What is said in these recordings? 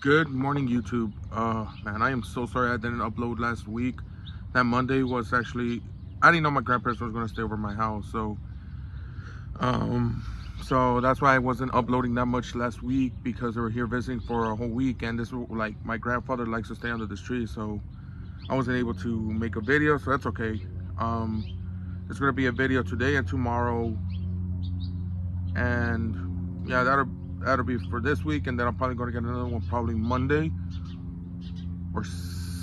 Good morning, YouTube. Uh, man, I am so sorry I didn't upload last week. That Monday was actually, I didn't know my grandparents was gonna stay over my house, so, um, so that's why I wasn't uploading that much last week because they were here visiting for a whole week, and this like my grandfather likes to stay under this tree, so I wasn't able to make a video, so that's okay. Um, there's gonna be a video today and tomorrow, and yeah, that'll that'll be for this week and then i'm probably going to get another one probably monday or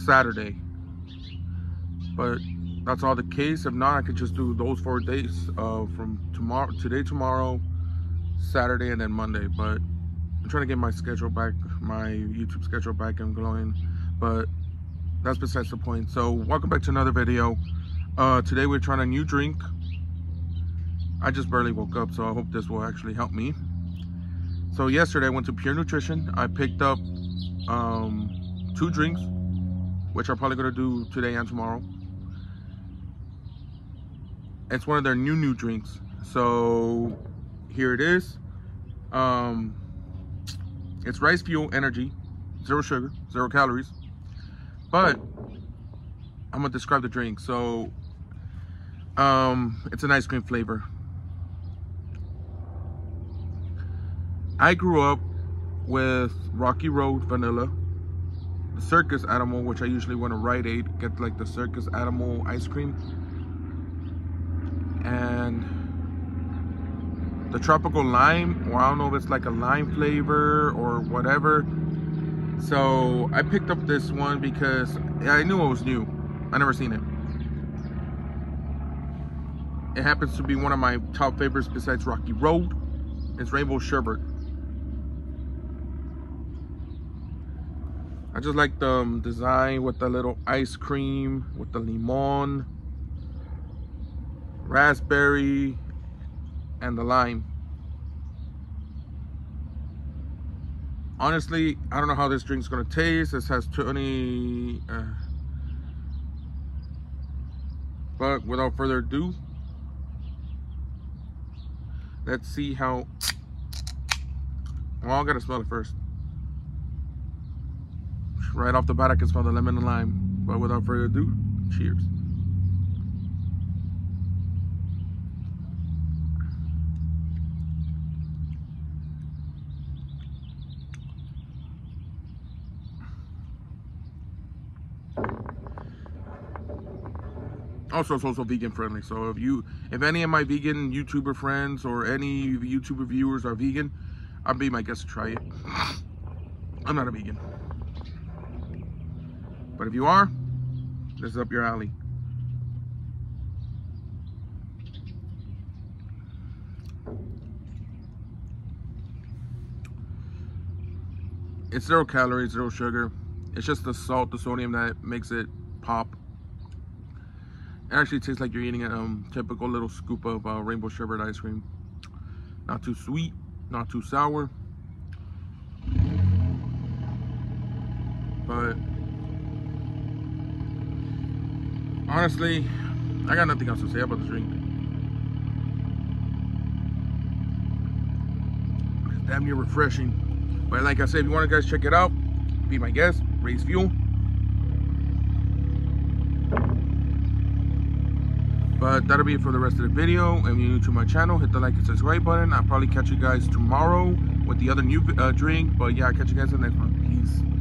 saturday. But that's all the case. If not i could just do those four days uh, from tomorrow today tomorrow saturday and then monday. But i'm trying to get my schedule back my youtube schedule back and going. But that's besides the point. So welcome back to another video. Uh, today we're trying a new drink. I just barely woke up so i hope this will actually help me so yesterday I went to Pure Nutrition. I picked up um, two drinks, which I'm probably gonna do today and tomorrow. It's one of their new new drinks. So here it is. Um, it's Ryse Fuel energy, zero sugar, zero calories. But I'm gonna describe the drink. So um, it's an ice cream flavor. I grew up with Rocky Road vanilla, the circus animal, which I usually want to Rite Aid, get like the circus animal ice cream, and the tropical lime, or I don't know if it's like a lime flavor or whatever. So I picked up this one because I knew it was new. I never seen it. It happens to be one of my top favorites besides Rocky Road. It's Rainbow Sherbet. I just like the um, design with the little ice cream, with the limon, raspberry, and the lime. Honestly, I don't know how this drink's gonna taste. This has 20, uh, but without further ado, let's see how, well, I gotta smell it first right off the bat I can smell the lemon and lime. But without further ado, cheers. also it's also vegan friendly so if you if any of my vegan youtuber friends or any youtuber viewers are vegan i'd be my guest to try it i'm not a vegan but if you are, this is up your alley. It's zero calories, zero sugar. It's just the salt, the sodium that makes it pop. It actually tastes like you're eating a um, typical little scoop of uh, rainbow sherbet ice cream. Not too sweet, not too sour. But honestly, I got nothing else to say about this drink. It's damn near refreshing. But like I said, if you want to guys check it out, be my guest, Ryse Fuel. But that'll be it for the rest of the video. If you're new to my channel, hit the like and subscribe button. I'll probably catch you guys tomorrow with the other new uh, drink. But yeah, I'll catch you guys in the next one. Peace.